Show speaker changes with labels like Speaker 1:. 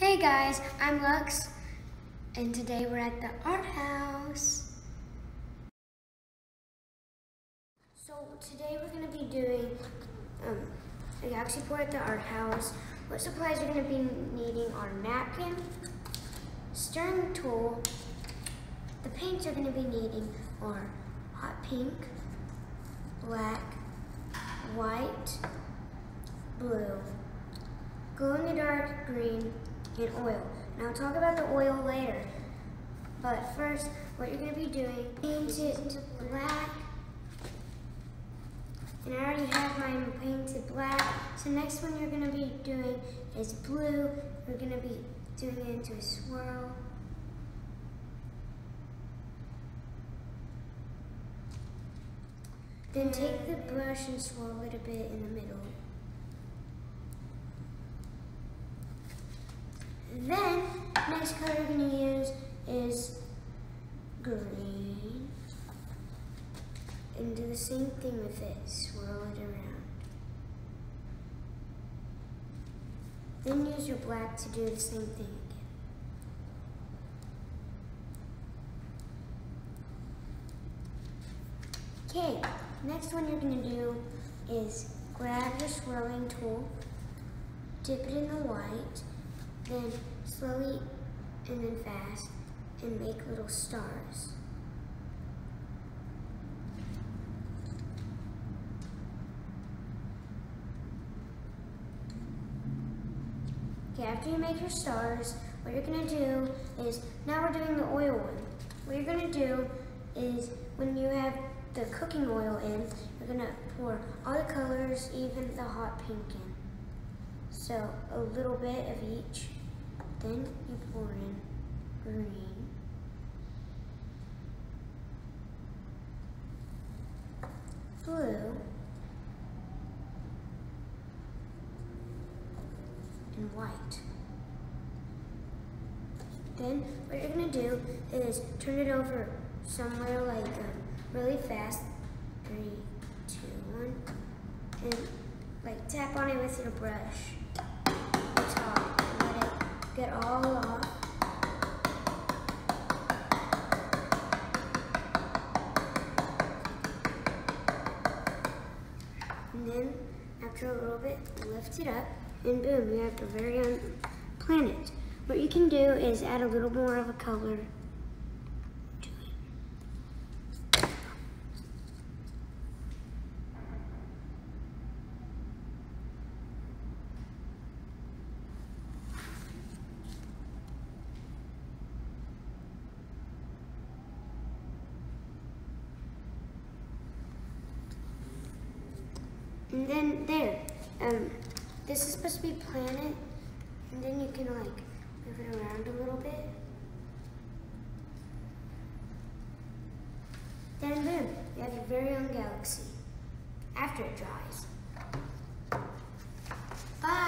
Speaker 1: Hey guys, I'm Lux, and today we're at the art house. So today we're going to be doing um, a galaxy pour at the art house. What supplies you're going to be needing are napkin, stirring tool. The paints you're going to be needing are hot pink, black, white, blue, glow in the dark green, and oil. And I'll talk about the oil later. But first, what you're going to be doing, paint it black. And I already have mine painted black. So next one you're going to be doing is blue. We're going to be doing it into a swirl. Then take the brush and swirl it a bit in the middle. Then, next color we're going to use is green. And do the same thing with it, swirl it around. Then use your black to do the same thing again. Okay, next one you're going to do is grab your swirling tool, dip it in the white, then slowly and then fast, and make little stars. Okay, after you make your stars, what you're gonna do is, now we're doing the oil one. What you're gonna do is, when you have the cooking oil in, you're gonna pour all the colors, even the hot pink in. So, a little bit of each. Then you pour in green. Blue. And white. Then what you're gonna do is turn it over somewhere like um, really fast. Three, two, one. And like tap on it with your brush get all off. And then, after a little bit, lift it up, and boom, you have the very own planet. What you can do is add a little more of a color And then there, um, this is supposed to be planet, and then you can like move it around a little bit. Then boom, you have your very own galaxy after it dries. Bye!